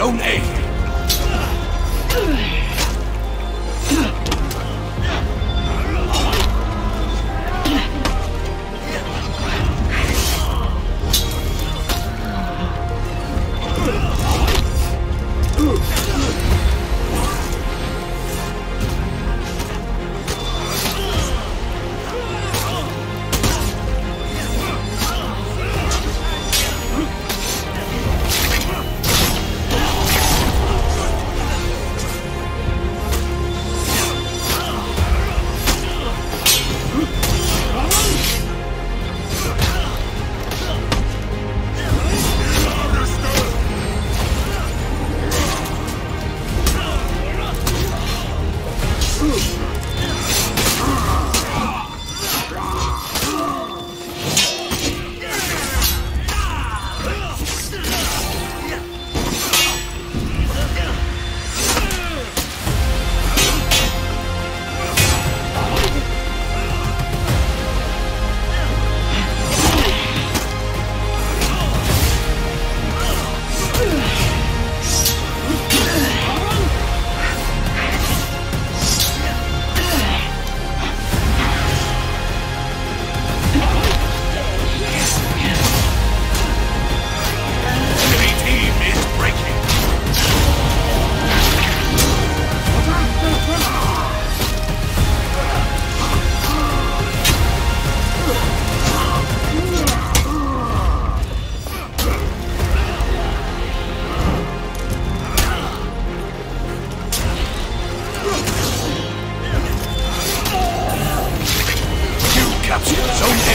Zone A. Zone